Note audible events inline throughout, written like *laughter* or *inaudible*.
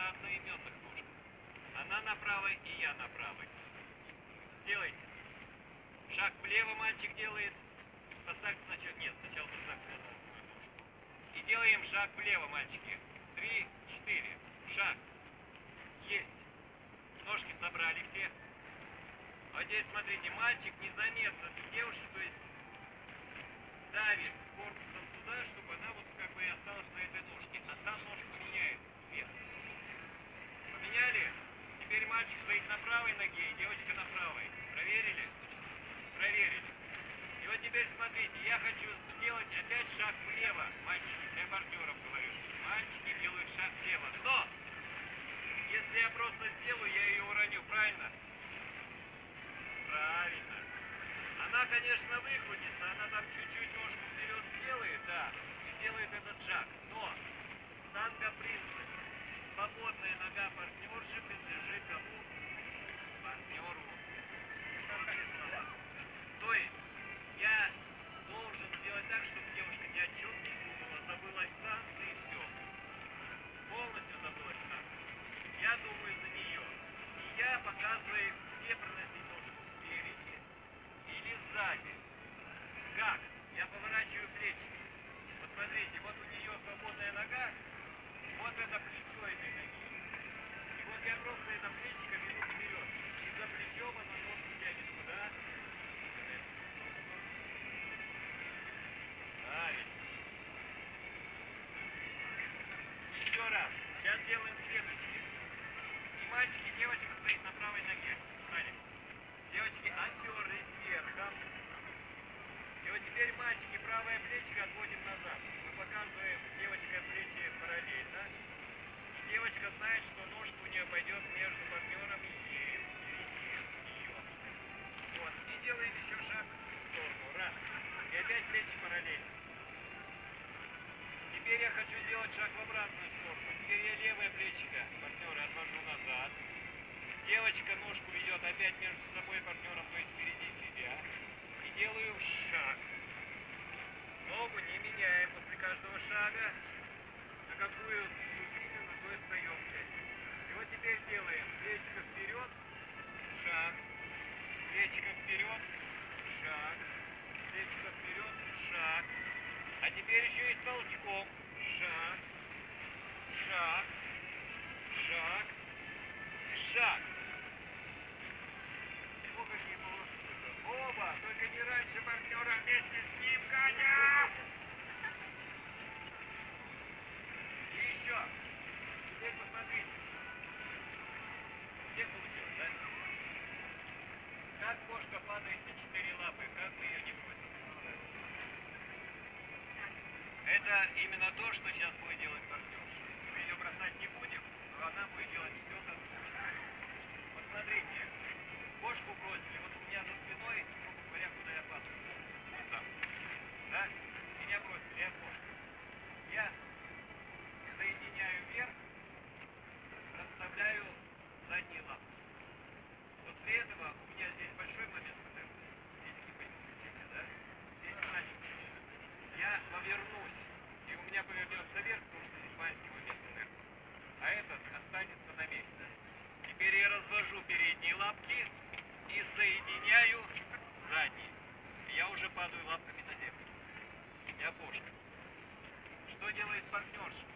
на одноименных ножках. Она на правой и я на правой. Сделайте. Шаг влево мальчик делает. Поставьте сначала. Нет, сначала поставьте на другую ножку. И делаем шаг влево, мальчики. Три, четыре. Шаг. Есть. Ножки собрали все. А здесь, смотрите, мальчик незаметно девушке, то есть давит корпусом туда, чтобы она вот как бы и осталась на этой ножке. А сам ножку меняет вес. Поменяли? Теперь мальчик стоит на правой ноге, и девочка на правой. Проверили? Проверили. И вот теперь смотрите, я хочу сделать опять шаг влево. Мальчики, для партнеров говорю. Мальчики делают шаг влево. Но! Если я просто сделаю, я ее уроню, правильно? Правильно. Она, конечно, выкрутится, она там чуть-чуть ножку вперед сделает, да, и сделает этот шаг. Но танго принцип. Раз. Сейчас делаем следующее. И мальчик, и девочка стоит на правой ноге. Встали. Девочки оперлись вверхом. И вот теперь мальчики правое плечико отводим назад. Мы показываем девочка плечи параллельно. И девочка знает, что опять между собой и партнером, то есть впереди себя. И делаю шаг. Ногу не меняем после каждого шага. На какую глубину, на и остаемся. И вот теперь делаем плечико вперед, шаг. Плечико вперед, шаг. Плечико вперед, шаг. А теперь еще и с толчком. Шаг, шаг, шаг, шаг. О, какие молодцы. Оба, только не раньше партнера вместе с ним, Катя! И еще. Теперь посмотрите. Где получилось, да? Как кошка падает лапы, как мы ее не бросим? Это именно то, что сейчас будет делать партнерша. Мы ее бросать не будем, но она будет делать все как нужно. Вот смотрите, кошку бросили, делает партнерство.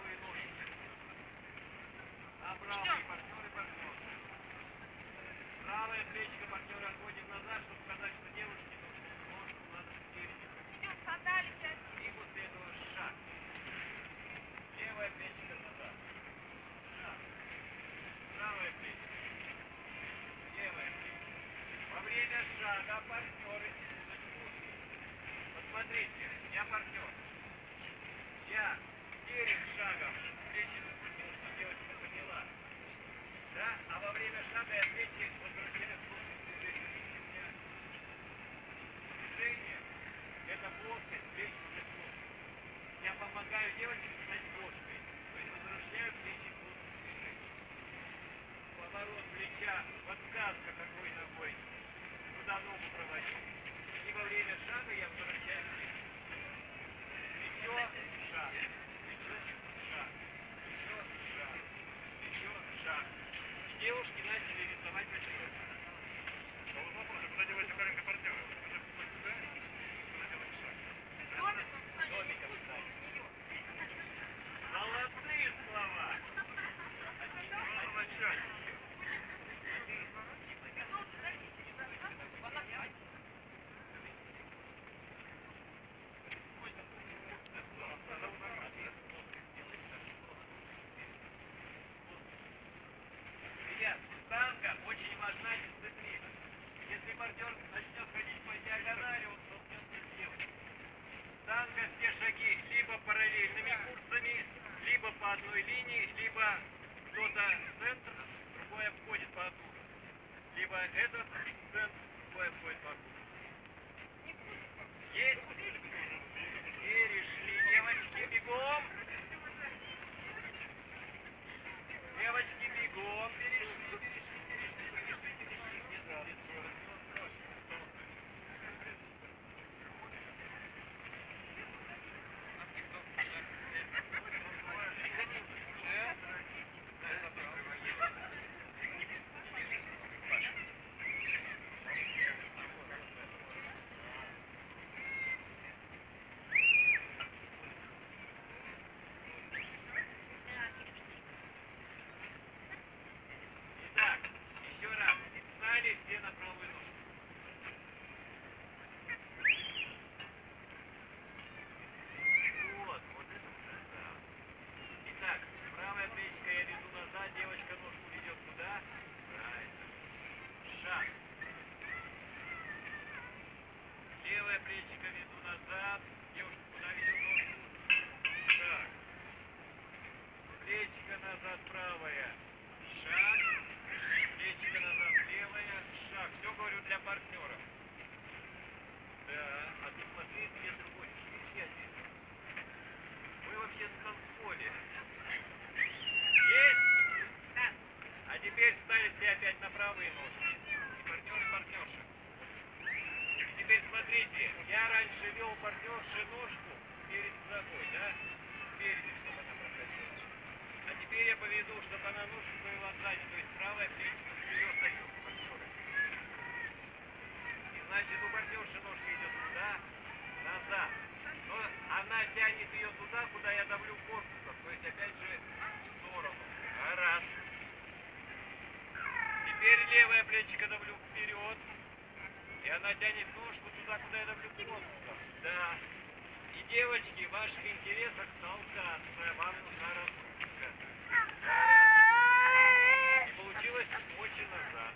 Правые ножки. На правые партнеры, партнер. Правая плечика партнера отводим назад, чтобы показать, что девушке ножку, ножку надо спереди. Идем, сандали часть. И после этого шаг. Левая плечика назад. Шаг. Правая плечика. Левая плечика. Во время шага партнеры Посмотрите, я партнер. Во время шага я плечи возвращаю в плоскость движения. Видите, у меня движение – это плоскость, плечи уже плоскость. Я помогаю девочке стать плоской. То есть возвращаю плечи в плоскость движения. Поворот плеча, подсказка какой ногой, куда ногу проводить. И во время шага я возвращаю плечи. Плечо, шаг. Плечо, шаг. Плечо, шаг. Плечо, шаг. И девушки начали рисовать плечо. Вот вопрос, куда девать маленького партнера? Куда сюда? Куда делать шаг? Домиком встань. Домиком встань. Золотые слова. Начальник. Ребят, в танго очень важна дисциплина. Если партнер начнет ходить по диагонали, он столкнется с девочкой. В танго все шаги либо параллельными курсами, либо по одной линии, либо кто-то центр, другой обходит по окружности. Либо этот *laughs* центр, другой обходит по окружности. Есть? Перешли, девочки, бегом! Девочки, бегом, перешли, перешли, перешли, перешли, перешли. Не надо. Итак, еще раз. Встали все на правую ногу. Вот, вот это уже, да. Итак, правая плечика я веду назад, девочка ножку ведет куда? Правильно. Шаг. Левая плечика веду назад, девушка куда ведет ножку? Шаг. Плечика назад, правая. Шаг. Плечика назад, левая. Шаг. Все говорю для партнеров. Да, а ты смотри, где другой. Видишь, я здесь. Мы вообще на танцполе. Есть? Да. А теперь ставить все опять на правые ножки. Партнер и партнерша. И теперь смотрите, я раньше вел партнерши ножку перед собой, да? Спереди, чтобы она проходила. А теперь я поведу, ножку повела сзади, то есть правая плечика вперед дает партнера. И ножка идет туда, назад. Но она тянет ее туда, куда я давлю корпусом, то есть опять же в сторону. Раз. Теперь левое плечико давлю вперед. И она тянет ножку туда, куда я давлю корпусом. Да. И девочки, в ваших интересах толкаться. Вам нужна разрушка. Ой, очень назад.